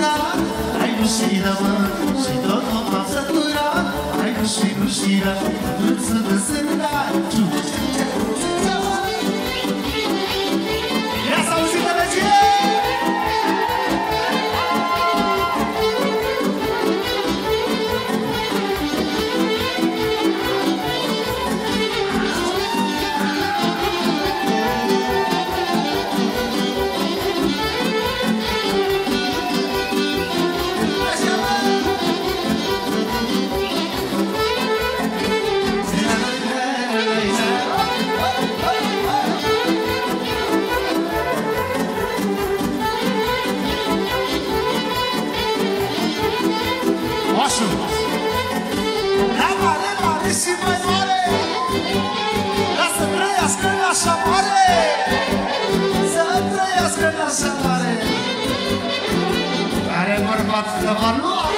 satura Ai gustira, mano, se todo pra satura Ai gustira, gustira, dança, dança, dança i'm not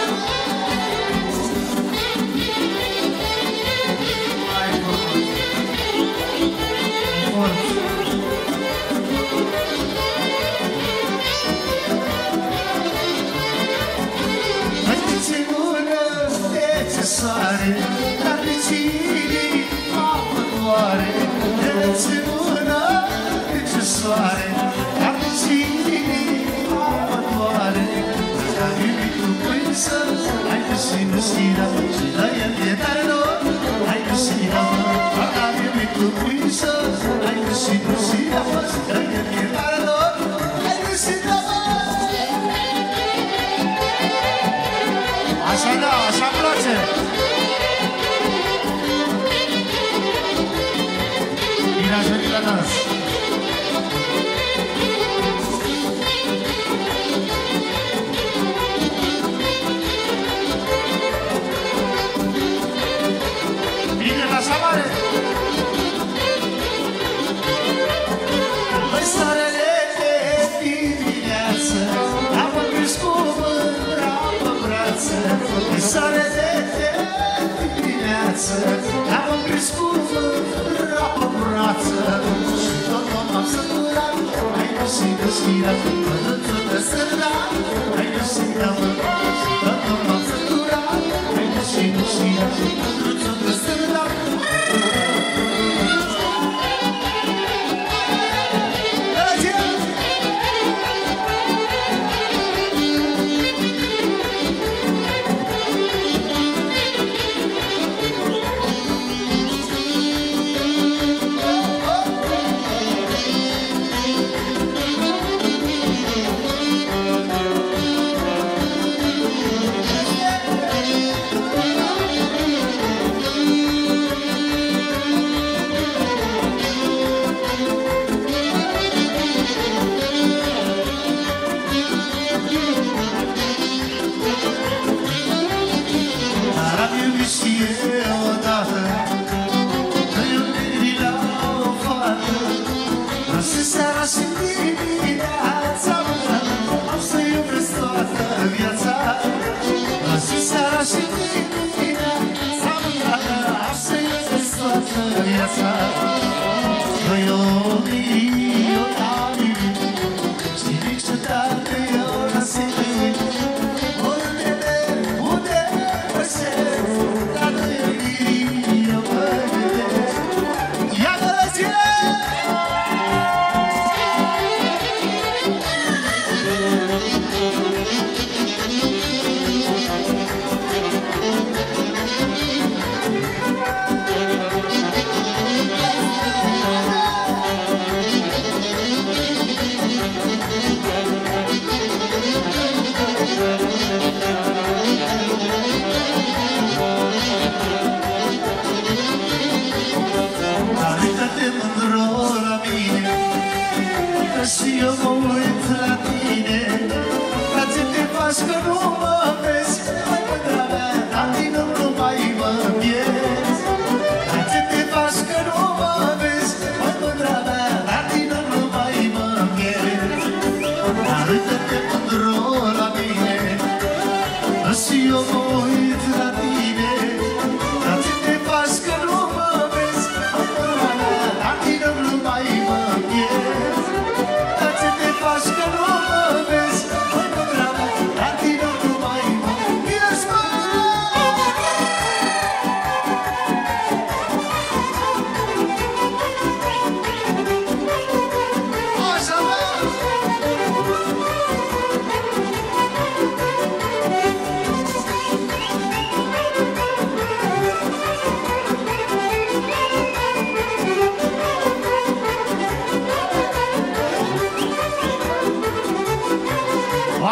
Să-mi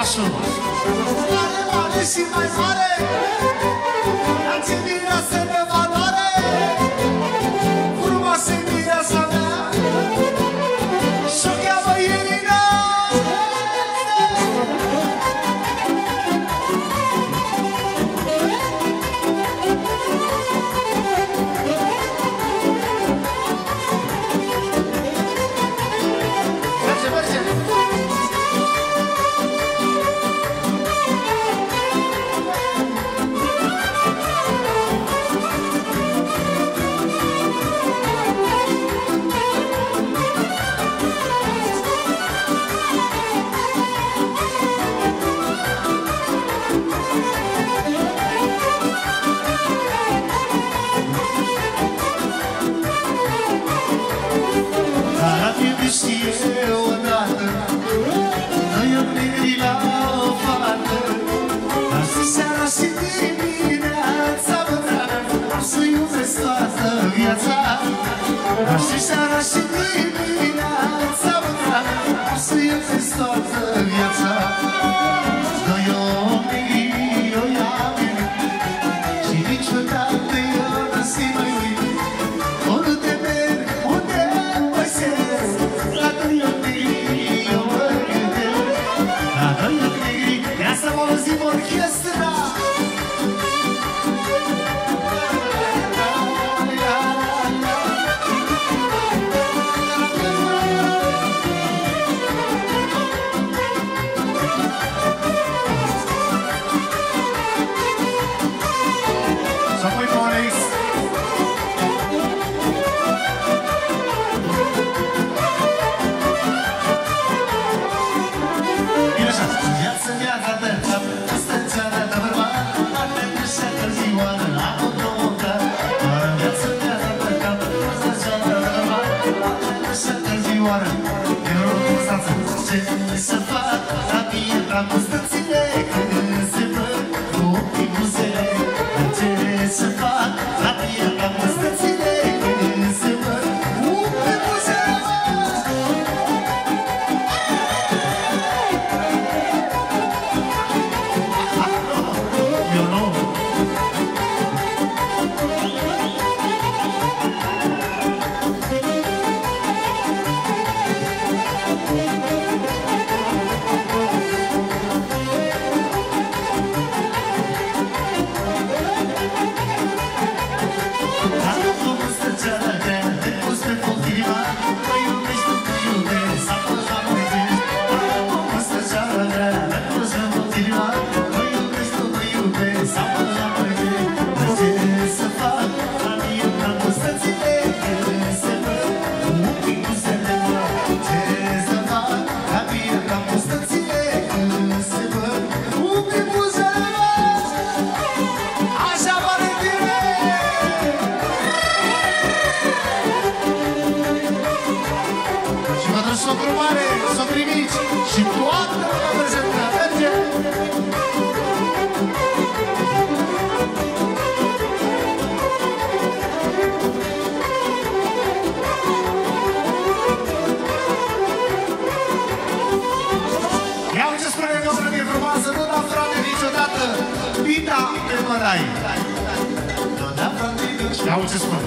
Pasul. Mare, mare și mai mare. La ce vine să ne va Sau ce spun,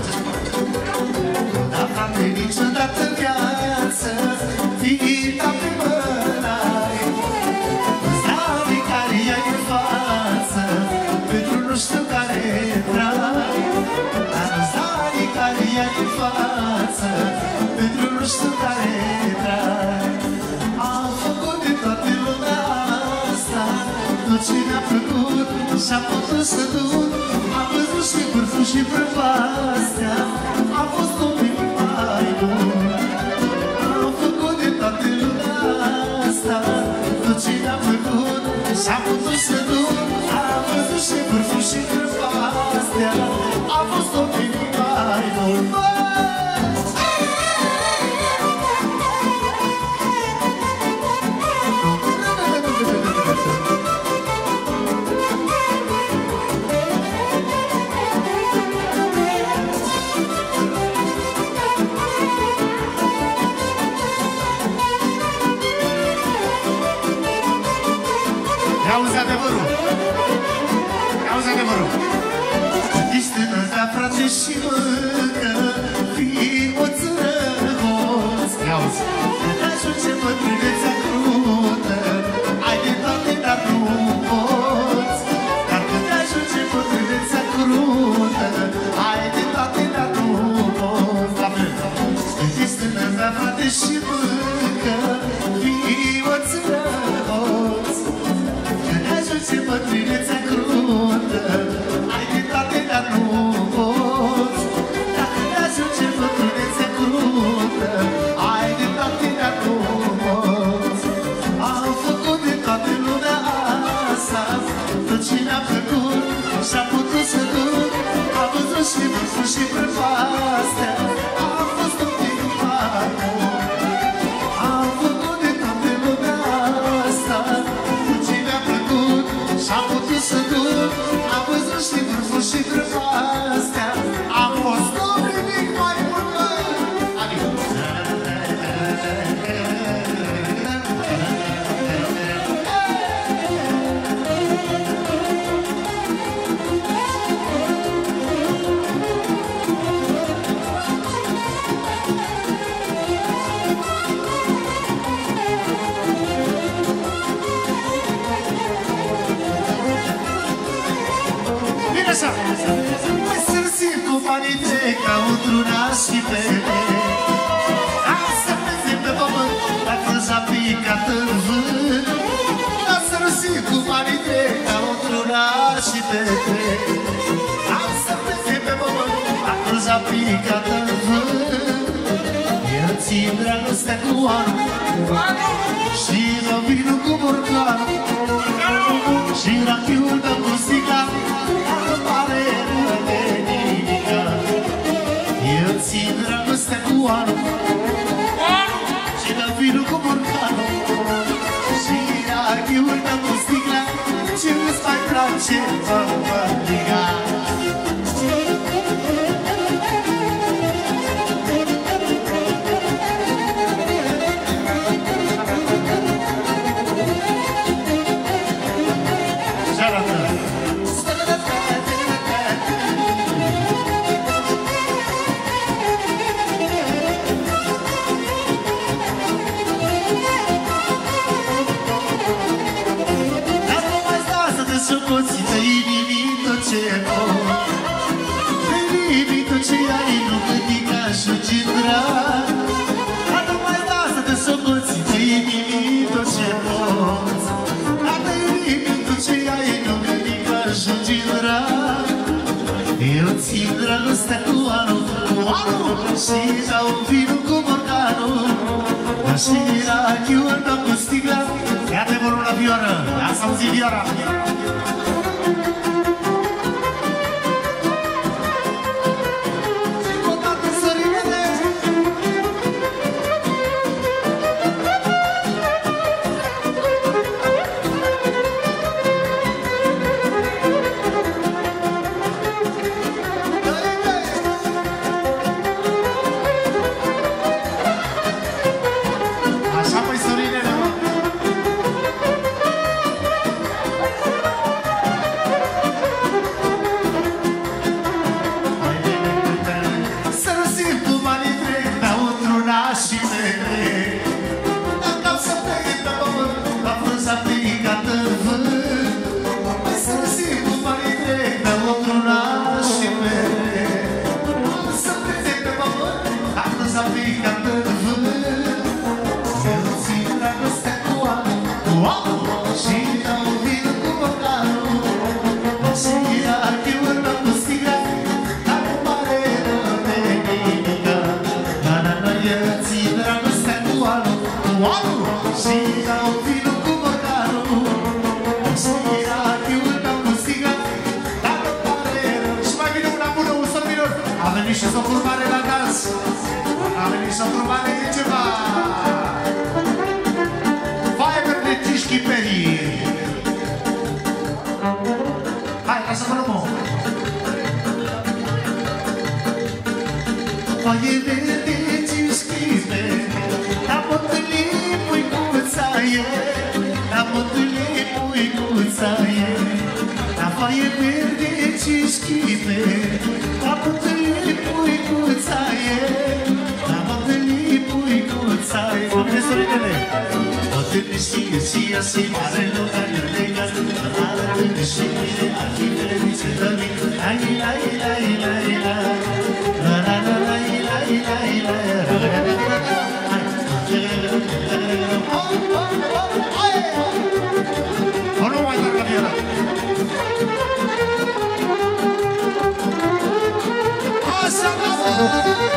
Dar am venit ciudat în viață Fiind pe mă Și-a putut să duc. Am văzut și vârful și prăpastea. A fost un pic mai bun Am făcut de toată lumea asta. Tot ce ne-a făcut Și-a putut să duc. Am văzut și vârful și prăpastea. A fost un pic mai bun vârful și pe Asta pleze pe pământ Dacă s-a picat în vânt. A sărăsit cu banii Ca o truna și pe Asta pleze pe pământ Dacă s-a picat în vânt. Eu țin dragostea cu anul Și vă vinul cu borcanul Și rachiul meu cu sigur você ama. Sindra nu stă cu anu, cu anu Și dau vinul cu borcanul. Mașina, chiul, dau cu sticla Iată vorul la Viora, lasă-mi zi Viora Viora Afaie verde și schime Apătălie puicuțaie Apătălie puicuțaie Doamne, soritele! Poate și ieșia și mare locare legat Arată-ne și mine, arhivele mi se dă mică Hai, hai, hai! Música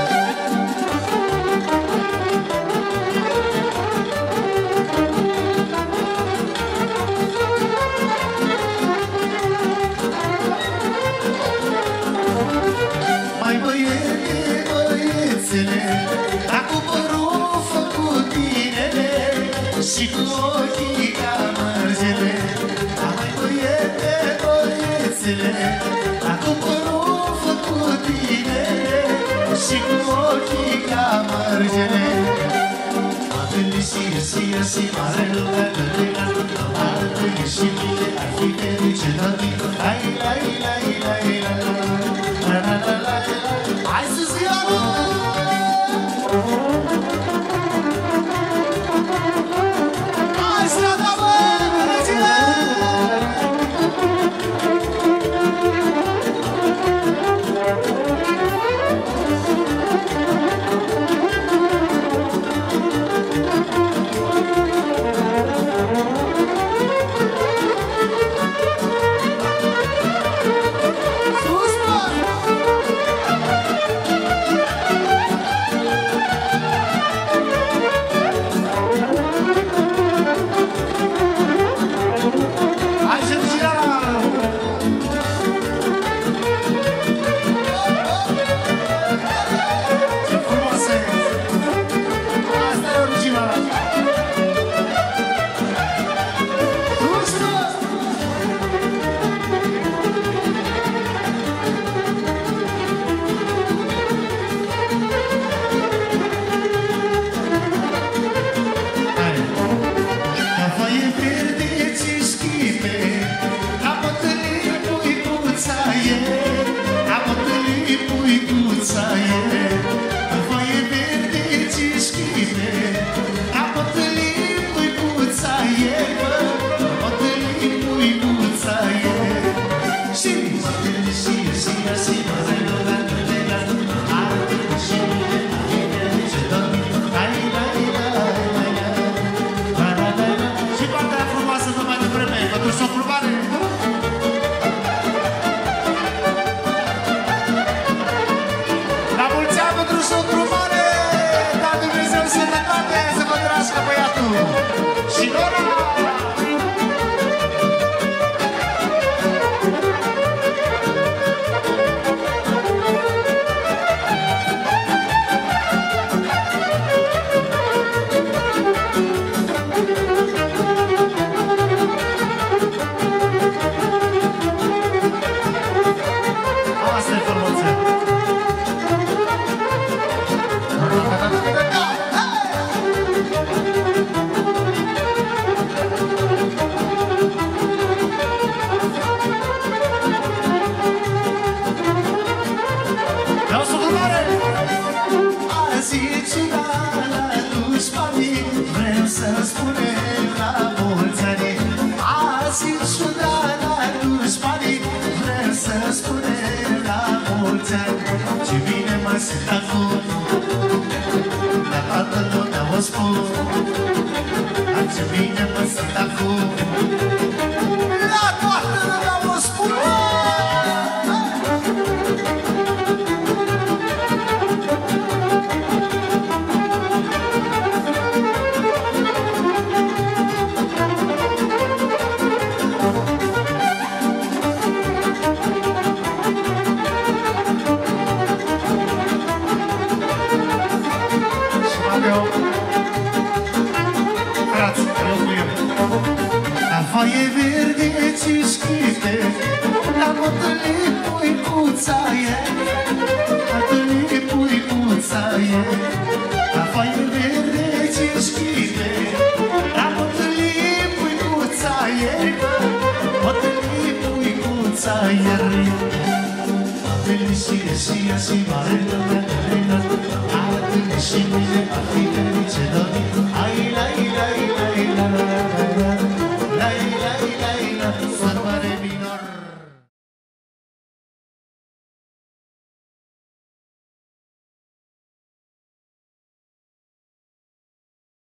viața Ce bine m-a acum schimbe Am întâlnit puicuța e. Am întâlnit puicuța e. Ca faie de rece schimbe Am întâlnit puicuța e. Am întâlnit puicuța e. Delicia, si mare la la la la, ah, delicia, mi le affida, dice no, ai la la la.